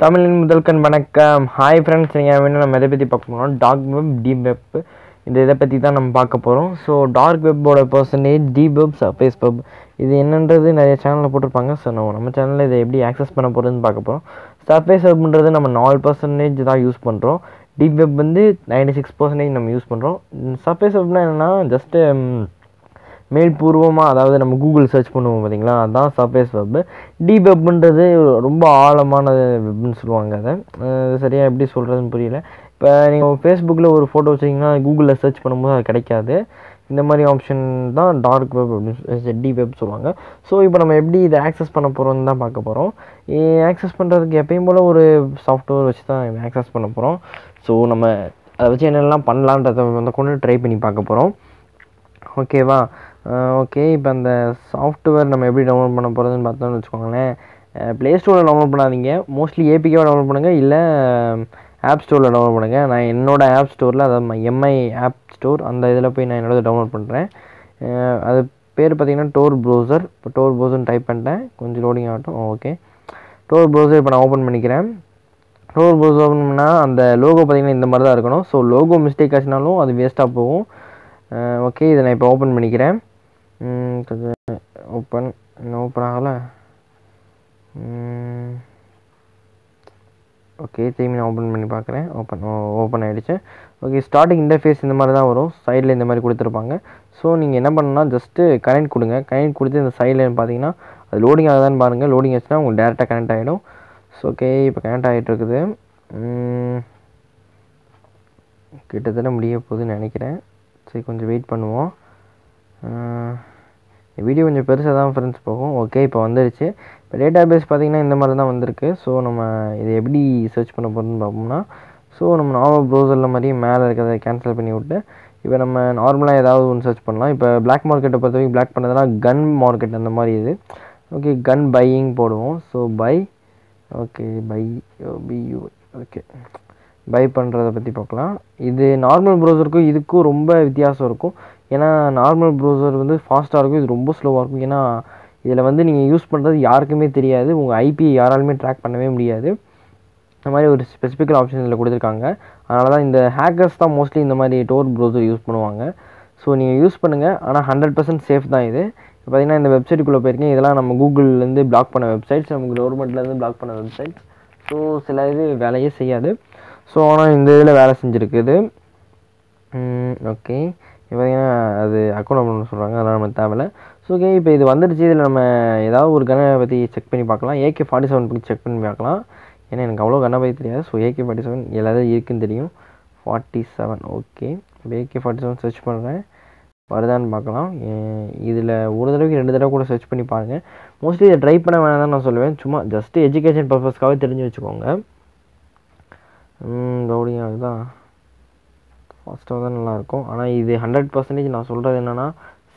தமிழின் முதல்கண் வணக்கம். Hi friends நீங்கள் வேணும் நம்ம எதை பற்றி பார்க்க போகிறோம் டார்க் வெப் டீப் வெப் இந்த இதை பற்றி தான் நம்ம பார்க்க போகிறோம் so dark வெப்போட percentage deep web surface web இது என்னன்றது நிறைய சேனலில் போட்டிருப்பாங்க. ஸோ நம்ம நம்ம சேனலில் இதை எப்படி ஆக்சஸ் பண்ண போகிறதுன்னு பார்க்க போகிறோம் சர்ஃபேஸ் வெப்ன்றது நம்ம நாலு பர்சன்டேஜ் தான் யூஸ் பண்ணுறோம் டீப் வெப் வந்து நைன்டி சிக்ஸ் பர்சன்டேஜ் நம்ம யூஸ் பண்ணுறோம் சர்ஃபேஸ் வெப்னா என்னென்னா ஜஸ்ட்டு um, மேல்பூர்வமாக அதாவது நம்ம கூகுள் சர்ச் பண்ணுவோம் பார்த்தீங்களா அதுதான் சர்ஃபேஸ் வெப் டீப் வெப்ன்றது ரொம்ப ஆழமான வெப்னு சொல்லுவாங்க அதை. சரியாக எப்படி சொல்கிறதுன்னு புரியல. இப்போ நீங்கள் ஃபேஸ்புக்கில் ஒரு ஃபோட்டோ வச்சிங்கன்னா கூகுளில் சர்ச் பண்ணும்போது அது கிடைக்காது. இந்த மாதிரி ஆப்ஷன் தான் டார்க் வெப் அப்படின்னு டி வெப் சொல்லுவாங்க. ஸோ இப்போ நம்ம எப்படி இதை ஆக்சஸ் பண்ண போகிறோம்னு தான் பார்க்க போகிறோம் ஆக்சஸ் பண்ணுறதுக்கு எப்பயும் போல் ஒரு சாஃப்ட்வேர் வச்சு தான் ஆக்சஸ் பண்ண போகிறோம் ஸோ நம்ம அதை வச்சு என்னெல்லாம் பண்ணலான்றதை வந்து கொண்டு ட்ரை பண்ணி பார்க்க போகிறோம் ஓகேவா ஓகே இப்போ அந்த சாஃப்ட்வேர் நம்ம எப்படி டவுன்லோட் பண்ண போகிறதுன்னு பார்த்தோம்னு வச்சுக்கோங்களேன். ப்ளே ஸ்டோரில் டவுன்லோட் பண்ணாதீங்க. மோஸ்ட்லி ஏபிகேவை டவுன்லோட் பண்ணுங்கள் இல்லை ஆப் ஸ்டோரில் டவுன்லோட் பண்ணுங்கள் நான் என்னோடய ஆப் ஸ்டோரில் அதாவது எம்ஐ ஆப் ஸ்டோர் அந்த இதில் போய் நான் என்னோட டவுன்லோட் பண்ணுறேன் அது பேர் பார்த்திங்கன்னா டோர் ப்ரௌசர் இப்போ டோர் ப்ரௌசர்னு டைப் பண்ணிட்டேன். கொஞ்சம் லோடிங் ஆகட்டும். ஓகே டோர் ப்ரௌசர் இப்போ நான் ஓப்பன் பண்ணிக்கிறேன். டோர் ப்ரௌசர் ஓப்பன் பண்ணால் அந்த லோகோ பார்த்தீங்கன்னா இந்த மாதிரி தான் இருக்கணும். ஸோ லோகோ மிஸ்டேக் ஆச்சுனாலும் அது வேஸ்ட்டாக போகும். ஓகே இதை நான் இப்போ ஓப்பன் பண்ணிக்கிறேன். ஓப்பன் இன்னும் ஓப்பன் ஆகலை. ஓகே திரும்பி நான் ஓப்பன் பண்ணி பார்க்குறேன். ஓப்பன் ஓப்பன் ஆகிடுச்சு ஓகே ஸ்டார்டிங் இன்டர்ஃபேஸ் இந்த மாதிரி தான் வரும். சைடில் இந்த மாதிரி கொடுத்துருப்பாங்க. ஸோ நீங்கள் என்ன பண்ணணும்னா ஜஸ்ட்டு கனெக்ட் கொடுங்க. கனெக்ட் கொடுத்து இந்த சைடில் பார்த்தீங்கன்னா அது லோடிங் ஆகுதான்னு பாருங்கள் லோடிங் ஆச்சுன்னா உங்களுக்கு டேரெக்டாக கனெக்ட் ஆகிடும் ஸோ ஓகே இப்போ கனெக்ட் ஆகிட்டு இருக்குது. கிட்டத்தட்ட முடிய போகுதுன்னு நினைக்கிறேன். சரி கொஞ்சம் வெயிட் பண்ணுவோம். வீடியோ கொஞ்சம் பெருசாக தான் ஃப்ரெண்ட்ஸ் போகும். ஓகே இப்போ வந்துடுச்சு இப்போ டேட்டா பேஸ் பார்த்திங்கன்னா இந்த மாதிரி தான் வந்திருக்கு. ஸோ நம்ம இதை எப்படி சர்ச் பண்ண போகிறோம்னு பார்ப்போம்னா ஸோ நம்ம நார்மல் ப்ரௌசரில் மாதிரி மேலே இருக்கிறத கேன்சல் பண்ணி விட்டு இப்போ நம்ம நார்மலாக ஏதாவது ஒன்று சர்ச் பண்ணலாம். இப்போ பிளாக் மார்க்கெட்டை பொறுத்த வரைக்கும் பிளாக் பண்ணதுனா கன் மார்க்கெட் அந்த மாதிரி இது. ஓகே கன் பையிங் போடுவோம். So buy okay buy few okay buy பண்ணுறத பற்றி பார்க்கலாம். இது நார்மல் ப்ரௌசருக்கும் இதுக்கும் ரொம்ப வித்தியாசம் இருக்கும். ஏன்னா நார்மல் ப்ரௌசர் வந்து ஃபாஸ்ட்டாக இருக்கும் இது ரொம்ப ஸ்லோவாக இருக்கும். ஏன்னா இதில் வந்து நீங்கள் யூஸ் பண்ணுறது யாருக்குமே தெரியாது. உங்கள் ஐபி யாராலுமே ட்ராக் பண்ணவே முடியாது. இந்த மாதிரி ஒரு ஸ்பெசிஃபிக்கல் ஆப்ஷன் இதில் கொடுத்துருக்காங்க. அதனால தான் இந்த ஹேக்கர்ஸ் தான் மோஸ்ட்லி இந்த மாதிரி டோர் ப்ரௌசர் யூஸ் பண்ணுவாங்க. ஸோ நீங்கள் யூஸ் பண்ணுங்கள் ஆனால் ஹண்ட்ரட் பர்சன்ட் சேஃப் தான் இது. இப்போ பார்த்தீங்கன்னா இந்த வெப்சைட்டுக்குள்ளே போயிருக்கேன் இதெல்லாம் நம்ம கூகுள்லேருந்து பிளாக் பண்ண வெப்சைட்ஸ் நம்ம கவர்மெண்ட்லேருந்து பிளாக் பண்ண வெப்சைட்ஸ் ஸோ சில இது வேலையே செய்யாது. ஸோ ஆனால் இந்த இதில் வேலை செஞ்சுருக்குது. ஓகே இப்போ பார்த்தீங்கன்னா அது அக்கௌண்ட் ஓப்பன் சொல்கிறாங்க அதெல்லாம் நம்ம தேவையில்லை. ஸோ ஓகே இப்போ இது வந்துடுச்சு இதில் நம்ம ஏதாவது ஒரு கனை பற்றி செக் பண்ணி பார்க்கலாம். ஏகே ஃபார்ட்டி செவன் பற்றி செக் பண்ணி பார்க்கலாம். ஏன்னா எனக்கு அவ்வளோ கண்ணை பற்றி தெரியாது. ஸோ ஏகே ஃபார்ட்டி செவன் எல்லாத்தையும் இருக்குன்னு தெரியும். ஃபார்ட்டி செவன் ஓகே இப்போ ஏகே ஃபார்ட்டி செவன் சர்ச் பண்ணுறேன் வருதான்னு பார்க்கலாம். இதில் ஒரு தடவைக்கு ரெண்டு தடவை கூட சர்ச் பண்ணி பாருங்கள் மோஸ்ட்லி இதை ட்ரை பண்ண வேணாம் தான் நான் சொல்லுவேன். சும்மா ஜஸ்ட் எஜுகேஷன் பர்பஸ்க்காகவே தெரிஞ்சு வச்சுக்கோங்க. ரவுடிங் அதுதான். ஃபாஸ்ட்டாக தான் நல்லாயிருக்கும் ஆனால் இது ஹண்ட்ரட் பர்சன்டேஜ் நான் சொல்கிறது என்னென்னா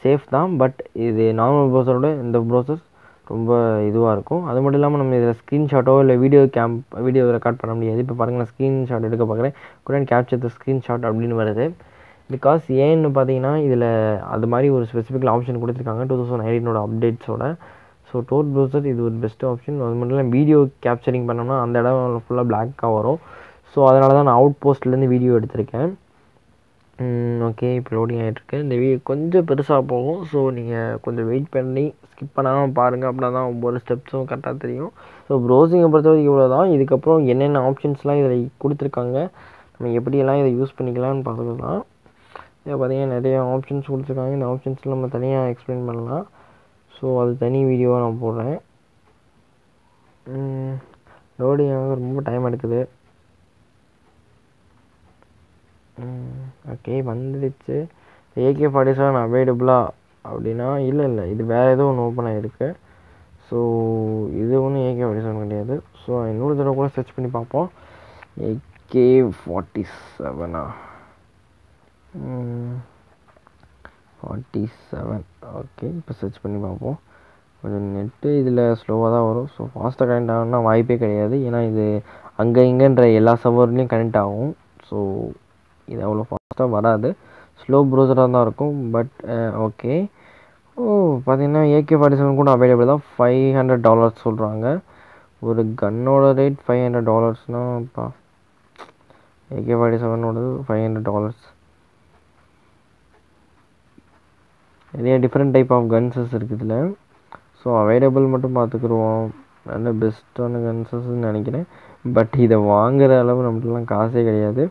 சேஃப் தான் பட் இது நார்மல் ப்ரௌசரோட இந்த ப்ரௌசர்ஸ் ரொம்ப இதுவாக இருக்கும். அது மட்டும் இல்லாமல் நம்ம இதில் ஸ்க்ரீன்ஷாட்டோ இல்லை வீடியோ கேம்ப் வீடியோ ரெக்கார்ட் பண்ண முடியாது. இப்போ பாருங்கள் நான் ஸ்க்ரீன்ஷாட் எடுக்க பார்க்குறேன். குடன் கேப்சர் த ஸ்க்ரீன்ஷாட் அப்படின்னு வருது. பிகாஸ் ஏன்னு பார்த்தீங்கன்னா இதில் அது மாதிரி ஒரு ஸ்பெசிஃபிக்கல் ஆப்ஷன் கொடுத்துருக்காங்க டூ தௌசண்ட் நைன்டீனோட அப்டேட்ஸோட ஸோ டோர் ப்ரௌசர் இது ஒரு பெஸ்ட் ஆப்ஷன் அது மட்டும் இல்லாமல் வீடியோ கேப்சரிங் பண்ணோம்னா அந்த இடம் ஃபுல்லாக பிளாக்காக வரும். ஸோ அதனால தான் நான் அவுட் போஸ்ட்லேருந்து வீடியோ எடுத்திருக்கேன். ஓகே இப்போ லோடிங் ஆகிட்ருக்கு இந்த வீடியோ கொஞ்சம் பெருசாக போகும். ஸோ நீங்கள் கொஞ்சம் வெயிட் பண்ணி ஸ்கிப் பண்ணாமல் பாருங்கள் அப்படின்னா தான் ஒவ்வொரு ஸ்டெப்ஸும் கரெக்டாக தெரியும். ஸோ ப்ரௌசிங்கை பொறுத்த வரைக்கும் இவ்வளோ தான் இதுக்கப்புறம் என்னென்ன ஆப்ஷன்ஸ்லாம் இதில் கொடுத்துருக்காங்க நம்ம எப்படியெல்லாம் இதை யூஸ் பண்ணிக்கலாம்னு பார்த்துக்கலாம். இதை பார்த்தீங்கன்னா நிறைய ஆப்ஷன்ஸ் கொடுத்துருக்காங்க. இந்த ஆப்ஷன்ஸில் நம்ம தனியாக எக்ஸ்பிளைன் பண்ணலாம். ஸோ அது தனி வீடியோவாக நான் போடுறேன். லோடிங் ஆக ரொம்ப டைம் எடுக்குது. ஓகே வந்துடுச்சு. ஏகே ஃபார்ட்டி செவன் அவைலபிளா அப்படின்னா இல்லை இல்லை இது வேறு ஏதோ ஒன்று ஓப்பன் ஆகிருக்கு ஸோ இது ஒன்றும் ஏகே ஃபார்ட்டி செவன் கிடையாது. ஸோ இன்னொரு தடவை கூட சர்ச் பண்ணி பார்ப்போம். ஏகே ஃபார்ட்டி செவனா ஃபார்ட்டி செவன் ஓகே இப்போ சர்ச் பண்ணி பார்ப்போம். கொஞ்சம் நெட்டு இதில் ஸ்லோவாக தான் வரும். ஸோ ஃபாஸ்ட்டாக கனெக்ட் ஆகணும்னா வாய்ப்பே கிடையாது. ஏன்னா இது அங்கே இங்கேன்ற எல்லா சர்வர்லேயும் கனெக்ட் ஆகும். ஸோ இது அவ்வளோ ஃபாஸ்ட்டாக வராது. ஸ்லோ ப்ரௌசராக தான் இருக்கும் பட் ஓகே ஓ பார்த்தீங்கன்னா ஏகே ஃபார்ட்டி செவன் கூட அவைலபிள் தான். ஃபைவ் ஹண்ட்ரட் டாலர்ஸ் சொல்கிறாங்க ஒரு கன்னோட ரேட் ஃபைவ் ஹண்ட்ரட் டாலர்ஸ்னாப்பா ஏகே ஃபார்ட்டி செவனோடது ஃபைவ் ஹண்ட்ரட் டாலர்ஸ் நிறைய டிஃப்ரெண்ட் டைப் ஆஃப் கன்ஸஸ் இருக்குது இதில். ஸோ அவைலபிள் மட்டும் பார்த்துக்குருவோம் நல்ல பெஸ்ட்டான கன்சஸ்ன்னு நினைக்கிறேன். பட் இதை வாங்குகிற அளவு நம்மளுக்குலாம் காசே கிடையாது.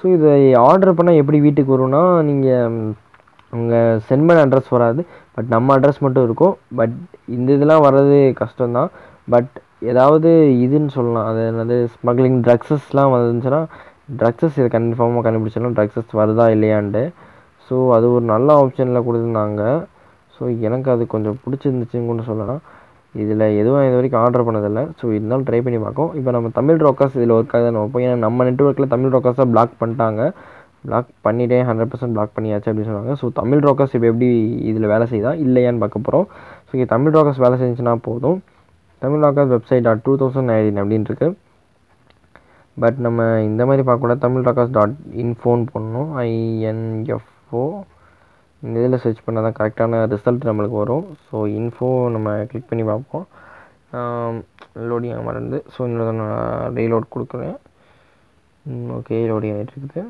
ஸோ இதை ஆர்டர் பண்ணால் எப்படி வீட்டுக்கு வரும்னா நீங்கள் உங்கள் சென்ட் பண்ண அட்ரஸ் வராது. பட் நம்ம அட்ரஸ் மட்டும் இருக்கும். பட் இந்த இதெல்லாம் வர்றது கஷ்டம்தான். பட் ஏதாவது இதுன்னு சொல்லலாம். அது என்னது ஸ்மக்லிங் ட்ரக்ஸஸ்லாம் வந்துச்சுன்னா ட்ரக்ஸஸ் இதை கன்ஃபார்மாக கண்டுபிடிச்சிடலாம். ட்ரக்ஸஸ் வருதா இல்லையான்ட்டு. ஸோ அது ஒரு நல்ல ஆப்ஷனில் கொடுத்துருந்தாங்க. ஸோ எனக்கு அது கொஞ்சம் பிடிச்சிருந்துச்சுன்னு கூட சொல்லலாம். இதில் எதுவும் இது வரைக்கும் ஆர்டர் பண்ணதில்லை. ஸோ இருந்தாலும் ட்ரை பண்ணி பார்க்கும் இப்போ நம்ம தமிழ் ரோக்கர்ஸ் இதில் ஒர்க் ஆகுது நம்ம ஏன்னா நம்ம நெட்ஒர்க்கில் தமிழ் ரோக்கர்ஸாக பிளாக் பண்ணிட்டாங்க. பிளாக் பண்ணிட்டே ஹண்ட்ரட் பர்சன்ட் பிளாக் பண்ணியாச்சு அப்படின்னு சொன்னாங்க ஸோ தமிழ் ரோக்கர்ஸ் இப்போ எப்படி இதில் வேலை செய்யுதா? இல்லையான்னு பார்க்க போகிறோம் ஸோ இங்கே தமிழ் ரோக்கர்ஸ் வேலை செஞ்சுன்னா போதும். Tamil rockers website dot two thousand nineteen அப்படின்னு இருக்குது பட் நம்ம இந்த மாதிரி பார்க்கக்கூடாது. தமிழ் ராக்கர்ஸ் டாட் இன்ஃபோன் பண்ணணும் ஐஎன்எஃப்ஓ இதில் சர்ச் பண்ணால் தான் கரெக்டான ரிசல்ட் நம்மளுக்கு வரும். ஸோ இன்ஃபோ நம்ம கிளிக் பண்ணி பார்ப்போம். லோடிங் ஆக மாட்டேங்குது ஸோ இன்னொரு நான் ரீலோட் கொடுக்குறேன். ஓகே லோடிங் ஆகிட்டு இருக்குது.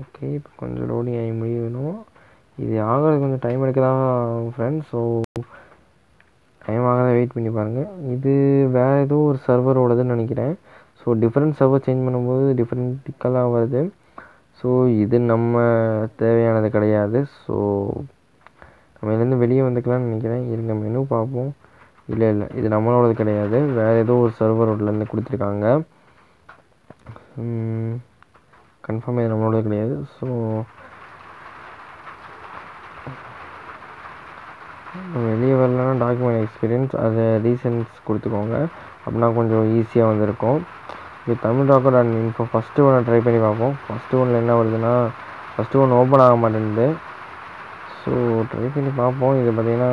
ஓகே இப்போ கொஞ்சம் லோடிங் ஆகி முடியணும். இது ஆகிறது கொஞ்சம் டைம் எடுக்க தான் ஃப்ரெண்ட்ஸ் ஸோ டைம் ஆகாத வெயிட் பண்ணி பாருங்கள் இது வேறு ஏதோ ஒரு சர்வரோடதுன்னு நினைக்கிறேன். ஸோ டிஃப்ரெண்ட் சர்வர் சேஞ்ச் பண்ணும்போது டிஃப்ரெண்ட் டிக்கலாக வருது. ஸோ இது நம்ம தேவையானது கிடையாது. ஸோ நம்ம இதுலேருந்து வெளியே வந்துக்கலாம்னு நினைக்கிறேன். இருங்க மெனு பார்ப்போம். இல்லை இல்லை இது நம்மளோடது கிடையாது. வேறு ஏதோ ஒரு சர்வரோடலேருந்து கொடுத்துருக்காங்க. கன்ஃபார்ம் இது நம்மளோடது கிடையாது. ஸோ வெளியே வரலன்னா டாக்குமெண்ட் எக்ஸ்பீரியன்ஸ் அதை ரீசன்ஸ் கொடுத்துக்கோங்க. அப்படின்னா கொஞ்சம் ஈஸியாக வந்திருக்கும். இது Tamil talker and info first ஒன்று ட்ரை பண்ணி பார்ப்போம். ஃபஸ்ட்டு ஒன்றில் என்ன வருதுன்னா ஃபஸ்ட்டு ஒன்று ஓப்பன் ஆக மாட்டேங்குது ஸோ ட்ரை பண்ணி பார்ப்போம். இது பார்த்திங்கன்னா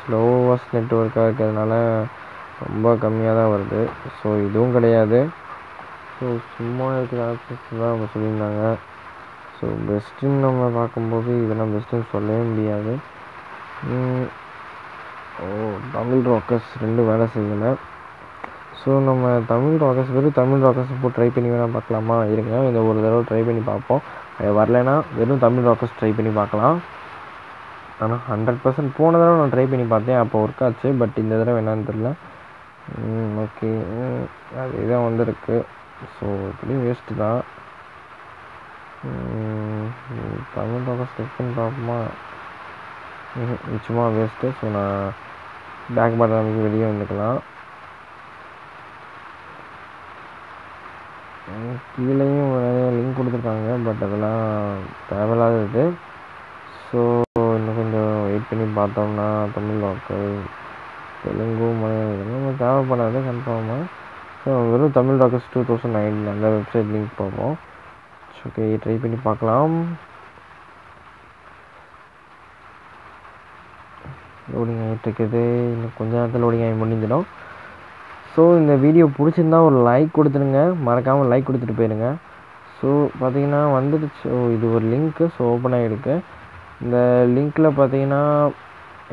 ஸ்லோவஸ்ட் நெட்ஒர்க்காக இருக்கிறதுனால ரொம்ப கம்மியாக தான் வருது. ஸோ இதுவும் கிடையாது. ஸோ சும்மா இருக்கிற ஆப்ஷன்ஸ் தான் அவங்க சொல்லியிருந்தாங்க. ஸோ பெஸ்ட்டுன்னு நம்ம பார்க்கும்போது இதெல்லாம் பெஸ்ட்டுன்னு சொல்லவே முடியாது. ஓ தமிழ் ராக்கர்ஸ் ரெண்டும் வேலை செய்யலை. ஸோ நம்ம தமிழ் ராக்கர்ஸ் வெறும் தமிழ் ராக்கர்ஸ் போட்டு ட்ரை பண்ணி வேணால் பார்க்கலாமா? இருங்க இந்த ஒரு தடவை ட்ரை பண்ணி பார்ப்போம். வரலைன்னா வெறும் தமிழ் ராக்கர்ஸ் ட்ரை பண்ணி பார்க்கலாம். ஆனால் ஹண்ட்ரட் பர்சன்ட் போன தடவை நான் ட்ரை பண்ணி பார்த்தேன் அப்போ ஒர்க் ஆச்சு. பட் இந்த தடவை என்னன்னு தெரில ஓகே அது இதான் வந்திருக்கு. ஸோ இப்படியும் வேஸ்ட்டு தான். தமிழ் ராக்கர்ஸ் செக் பண்ணி பார்ப்போமா? சும்மா வேஸ்ட்டு ஸோ நான் பேக் பட்டன் வெளியே வந்துக்கலாம். கீழேயும் நிறைய லிங்க் கொடுத்துருக்காங்க பட் அதெல்லாம் தேவையில்லாதது ஸோ இன்னும் கொஞ்சம் வெயிட் பண்ணி பார்த்தோம்னா தமிழ் டாக்டர் தெலுங்கு மலையாளம் இதெல்லாம் தேவைப்படாது கன்ஃபார்மாக ஸோ வெறும் Tamil doctors two thousand nine அந்த வெப்சைட் லிங்க் பார்ப்போம் ஓகே ட்ரை பண்ணி பார்க்கலாம். லோடிங் ஆகிட்டுருக்குது இன்னும் கொஞ்ச நேரத்தில் லோடிங் ஆகி முடிஞ்சிடும். ஸோ இந்த வீடியோ பிடிச்சிருந்தா ஒரு லைக் கொடுத்துருங்க மறக்காமல் லைக் கொடுத்துட்டு போயிருங்க. ஸோ பார்த்தீங்கன்னா வந்துடுச்சு. இது ஒரு லிங்க்கு ஸோ ஓப்பன் ஆகிருக்கு இந்த லிங்க்கில் பார்த்தீங்கன்னா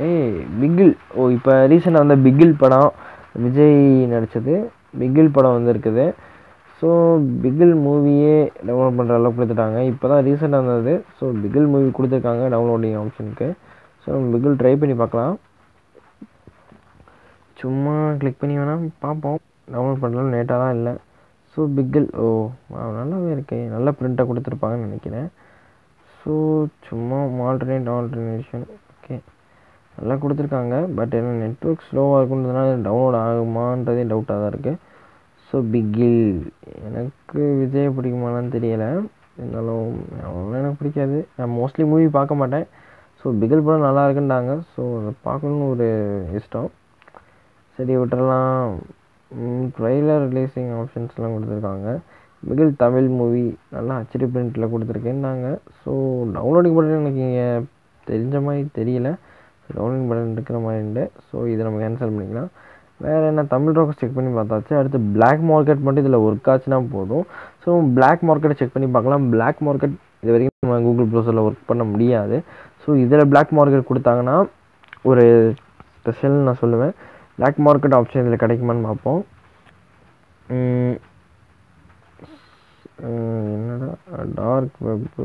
ஏய் பிகில் ஓ இப்போ ரீசெண்டாக வந்த பிகில் படம். விஜய் நடித்தது பிகில் படம் வந்துருக்குது. ஸோ பிகில் மூவியே டவுன்லோட் பண்ணுற அளவுக்கு கொடுத்துட்டாங்க. இப்போ தான் ரீசெண்டாக வந்தது. ஸோ பிகில் மூவி கொடுத்துருக்காங்க. டவுன்லோடிங் ஆப்ஷனுக்கு ஸோ நம்ம பிகில் ட்ரை பண்ணி பார்க்கலாம். சும்மா கிளிக் பண்ணி வேணால் பார்ப்போம். டவுன்லோட் பண்ணலாம் லேட்டாக தான் இல்லை. ஸோ பிக்கில் ஓ நல்லாவே இருக்கேன் நல்லா ப்ரிண்ட்டாக கொடுத்துருப்பாங்கன்னு நினைக்கிறேன். ஸோ சும்மா ஆல்டர்னேட் ஆல்டர்னேஷன் ஓகே நல்லா கொடுத்துருக்காங்க. பட் என்ன நெட்ஒர்க் ஸ்லோவாக இருக்குன்றதுனால டவுன்லோட் ஆகுமான்றதே டவுட்டாக தான் இருக்குது ஸோ பிக்கில் எனக்கு விஜய் பிடிக்குமான்னு தெரியலை. இருந்தாலும் அவ்வளோ எனக்கு பிடிக்காது. நான் மோஸ்ட்லி மூவி பார்க்க மாட்டேன். ஸோ பிகில் படம் நல்லா இருக்குன்றாங்க. ஸோ அதை பார்க்கணுன்னு ஒரு இஷ்டம். சரி விட்டுறலாம். ட்ரெய்லர் ரிலீஸிங் ஆப்ஷன்ஸ்லாம் கொடுத்துருக்காங்க. மிகில் தமிழ் மூவி நல்லா ஹெச்டி பிரிண்ட்டில் கொடுத்துருக்கேன்னாங்க ஸோ டவுன்லோடிங் பட்டன் எனக்கு இங்கே தெரிஞ்ச மாதிரி தெரியல. டவுன்லோடிங் பட்டன் இருக்கிற மாதிரி உண்டு. ஸோ இதை நம்ம கேன்சல் பண்ணிக்கலாம். வேறு என்ன தமிழ் ரோக்கஸ் செக் பண்ணி பார்த்தாச்சு. அடுத்து பிளாக் மார்க்கெட் மட்டும் இதில் ஒர்க் ஆச்சுன்னா போதும். ஸோ பிளாக் மார்க்கெட்டை செக் பண்ணி பார்க்கலாம். பிளாக் மார்க்கெட் இது வரைக்கும் நம்ம கூகுள் ப்ரௌசரில் ஒர்க் பண்ண முடியாது. ஸோ இதில் பிளாக் மார்க்கெட் கொடுத்தாங்கன்னா ஒரு ஸ்பெஷல்னு நான் சொல்லுவேன். பிளாக் மார்க்கெட் ஆப்ஷன் இதில் கிடைக்குமான்னு பார்ப்போம். என்னடா? Dark web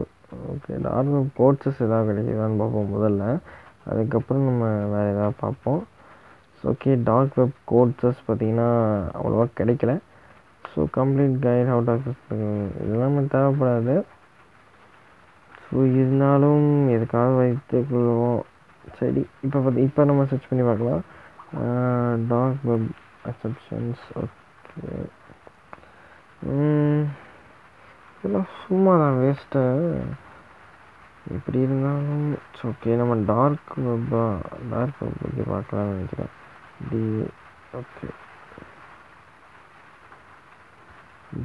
okay dark web கோட்ஸஸ் எதாவது கிடைக்குதான்னு பார்ப்போம் முதல்ல. அதுக்கப்புறம் நம்ம வேறு எதாவது பார்ப்போம். ஓகே டார்க் வெப் கோட்ஸஸ் பார்த்தீங்கன்னா அவ்வளோவா கிடைக்கல. So complete guide out of இதெல்லாமே தேவைப்படாது. ஸோ இருந்தாலும் எதுக்காக வைத்துக்கொள்வோம். சரி இப்போ பார்த்து இப்போ நம்ம சர்ச் பண்ணி பார்க்கலாம். டார்க் வெப் அசப்ஷன்ஸ் ஓகே இதெல்லாம் சும்மா தான் வேஸ்ட்டு எப்படி இருந்தாலும் ஓகே நம்ம டார்க் வெப்பா டார்க் வெப் பற்றி பார்க்கலாம்னு நினைக்கிறேன். D okay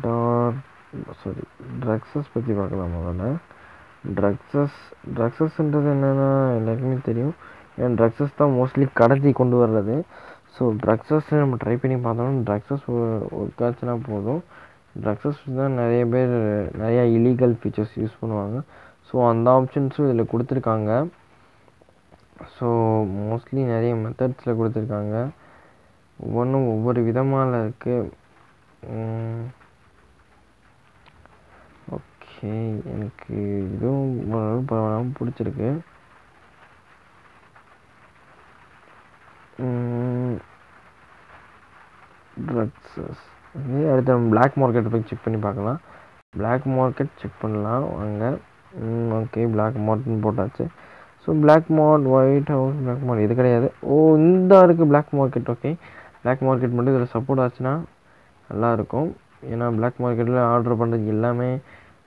dark sorry drugs பற்றி பார்க்கலாம் முதல்ல. ட்ரக்ஸஸ் ட்ரக்ஸஸ்ன்றது என்னென்னா எல்லாருக்குமே தெரியும். ஏன் ட்ரக்ஸஸ் தான் மோஸ்ட்லி கடத்தி கொண்டு வர்றது. ஸோ ட்ரக்ஸஸ் நம்ம ட்ரை பண்ணி பார்த்தோம்னா ட்ரக்ஸஸ் ஒர்க் ஆச்சுன்னா போதும். ட்ரக்ஸஸ் தான் நிறைய பேர் நிறையா இலீகல் ஃபீச்சர்ஸ் யூஸ் பண்ணுவாங்க. ஸோ அந்த ஆப்ஷன்ஸும் இதில் கொடுத்துருக்காங்க. ஸோ மோஸ்ட்லி நிறைய மெத்தட்ஸில் கொடுத்துருக்காங்க. ஒவ்வொன்றும் ஒவ்வொரு விதமாக இருக்குது ஓகே எனக்கு இதுவும் ஓரளவு பரவாயில்லாமல் பிடிச்சிருக்கு. ட்ரக்ஸஸ் அடுத்து நம்ம பிளாக் மார்க்கெட்டை போய் செக் பண்ணி பார்க்கலாம். பிளாக் மார்க்கெட் செக் பண்ணலாம். வாங்க. ஓகே பிளாக் மார்க்கெட்னு போட்டாச்சு. So black mart white house black mart இது கிடையாது. ஓ இந்த இருக்குது black market okay black market மட்டும் இதில் சப்போர்ட் ஆச்சுன்னா நல்லாயிருக்கும் ஏன்னா பிளாக் மார்க்கெட்டில் ஆர்டர் பண்ணுறது எல்லாமே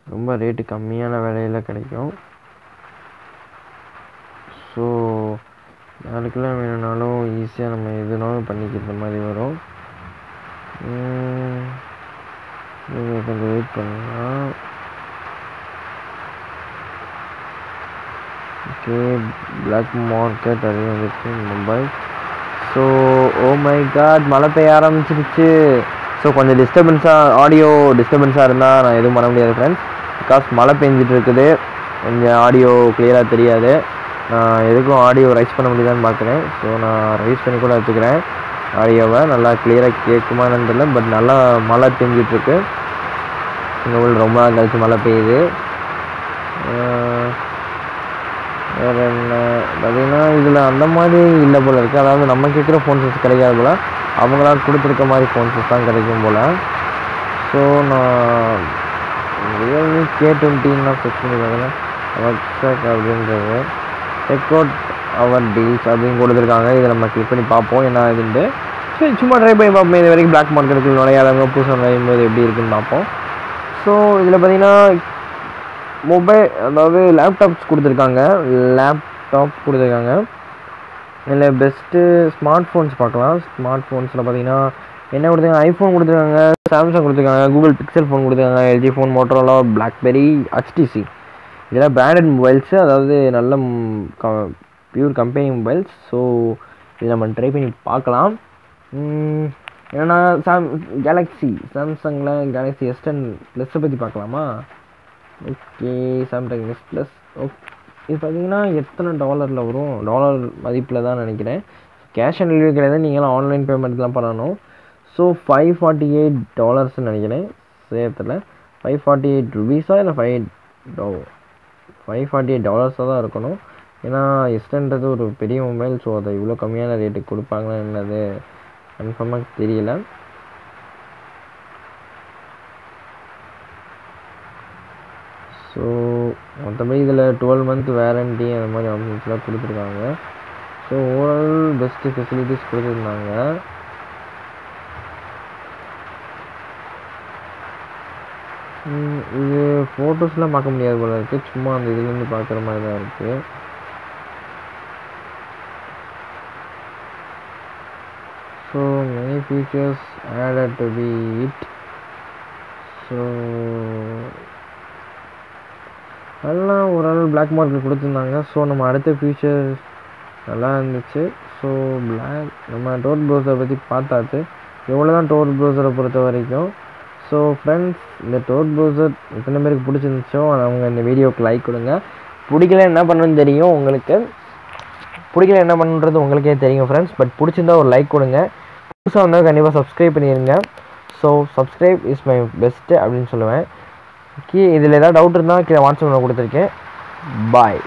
ரொம்ப ரேட்டு கம்மியான விலையில் கிடைக்கும். ஸோ யாருக்கெல்லாம் வேணும்னாலும் ஈஸியாக நம்ம எதுனாலும் பண்ணிக்கிற மாதிரி வரும். நீங்கள் கொஞ்சம் வெயிட் பண்ணலாம் ஓகே பிளாக் மார்க்கெட் அது வந்துச்சு Mumbai. So oh my god மழை பெய்ய ஆரம்பிச்சிருச்சு. ஸோ கொஞ்சம் டிஸ்டர்பன்ஸாக ஆடியோ டிஸ்டர்பன்ஸாக இருந்தால் நான் எதுவும் பண்ண முடியாது ஃப்ரெண்ட்ஸ் பிகாஸ் மழை பெஞ்சிட்டு இருக்குது. கொஞ்சம் ஆடியோ கிளியராக தெரியாது. நான் எதுக்கும் ஆடியோ ரைஸ் பண்ண முடியுதான்னு பார்க்குறேன் ஸோ நான் ரைஸ் பண்ணி கூட வச்சுக்கிறேன். ஆடியோவை நல்லா கிளியராக கேட்குமான்னு தெரியல. பட் நல்லா மழை பெஞ்சிட்ருக்கு எங்கள் ஊரில் ரொம்ப நாள் கழிச்சு மழை பெய்யுது. வேறு என்ன? பார்த்தீங்கன்னா இதில் அந்த மாதிரி இல்லை போல் இருக்குது அதாவது நம்ம கேட்குற ஃபோன்ஸ் கிடைக்காது போல். அவங்களாம் கொடுத்துருக்க மாதிரி ஃபோன்ஸஸ் தான் கிடைக்கும் போல். ஸோ நான் ரியல்மி கே டுவெண்ட்டின்லாம் செக் பண்ணி அப்படின்றது. செக் அவுட் அவர் டீல்ஸ் அப்படின்னு கொடுத்துருக்காங்க. இதை நம்ம கிளிக் பண்ணி பார்ப்போம். என்ன இதுன்ட்டு சரி சும்மா ட்ரை பண்ணி பார்ப்போம். இது வரைக்கும் பிளாக் மார்க்கெட்டுக்கு நுழையாதவங்க புதுசாக நுழையும் போது எப்படி இருக்குன்னு பார்ப்போம். ஸோ இதில் பார்த்தீங்கன்னா மொபைல் அதாவது லேப்டாப்ஸ் கொடுத்துருக்காங்க. லேப்டாப் கொடுத்துருக்காங்க. இதில் பெஸ்ட்டு ஸ்மார்ட் ஃபோன்ஸ் பார்க்கலாம். ஸ்மார்ட் ஃபோன்ஸில் பார்த்தீங்கன்னா என்ன கொடுத்துருக்காங்க? ஐஃபோன் கொடுத்துருக்காங்க சாம்சங் கொடுத்துருக்காங்க கூகுள் பிக்சல் ஃபோன் கொடுத்துருக்காங்க LG phone Motorola BlackBerry HTC இதெல்லாம் பிராண்டட் மொபைல்ஸு அதாவது நல்ல ப்யூர் கம்பெனி மொபைல்ஸ் ஸோ இதை நம்ம ட்ரை பண்ணி பார்க்கலாம். ஏன்னா சாம் கேலக்ஸி சாம்சங்கில் கேலக்ஸி எஸ் டென் ப்ளஸ்ஸை பற்றி பார்க்கலாமா? Okay Samsung S plus okay இது பார்த்தீங்கன்னா எத்தனை டாலரில் வரும்? டாலர் மதிப்பில் தான் நினைக்கிறேன். கேஷ் ஆன் டெலிவரி கிடையாது. நீங்களாம் ஆன்லைன் பேமெண்ட் தான் பண்ணணும். ஸோ ஃபைவ் ஃபார்ட்டி எயிட் டாலர்ஸ்னு நினைக்கிறேன். சேர்த்துல ஃபைவ் ஃபார்ட்டி எயிட் ருபீஸா இல்லை ஃபைவ் டோ ஃபைவ் ஃபார்ட்டி எயிட் டாலர்ஸாக தான் இருக்கணும். ஏன்னா எஸ்டன்றது ஒரு பெரிய மொபைல் ஸோ அதை இவ்வளோ கம்மியான ரேட்டுக்கு கொடுப்பாங்கன்னது கன்ஃபார்மாக தெரியல. ஸோ மற்றபடி இதில் டுவெல் மந்த் வேரண்டி அந்த மாதிரி ஆப்ஷன்ஸ்லாம் கொடுத்துருக்காங்க. ஸோ ஓவரால் பெஸ்ட்டு ஃபெசிலிட்டிஸ் கொடுத்துருந்தாங்க. இது ஃபோட்டோஸ்லாம் பார்க்க முடியாது போல இருக்குது சும்மா அந்த இதுலேருந்து பார்க்குற மாதிரி தான் இருக்குது so many features added to be it so எல்லாம் ஓரளவு பிளாக் மார்க்கில் கொடுத்துருந்தாங்க. ஸோ நம்ம அடுத்த ஃபியூச்சர் நல்லா இருந்துச்சு. ஸோ பிளாக் நம்ம டோர் ப்ரௌசரை பற்றி பார்த்தாச்சு. எவ்வளோ தான் டோர் ப்ரௌசரை பொறுத்த வரைக்கும். ஸோ ஃப்ரெண்ட்ஸ் இந்த டோர் ப்ரௌசர் எத்தனை பேருக்கு பிடிச்சிருந்துச்சோ அவங்க இந்த வீடியோவுக்கு லைக் கொடுங்க. பிடிக்கல என்ன பண்ணணும்னு தெரியும் உங்களுக்கு. பிடிக்கல என்ன பண்ணுறது உங்களுக்கே தெரியும் ஃப்ரெண்ட்ஸ் பட் பிடிச்சிருந்தா ஒரு லைக் கொடுங்க. புதுசாக வந்தால் கண்டிப்பாக சப்ஸ்கிரைப் பண்ணிடுங்க so subscribe is my best அப்படின்னு சொல்லுவேன். கீ இதில் ஏதாவது டவுட் இருந்தால் கீழே வாட்ஸ்அப்பில் கொடுத்துருக்கேன். பாய்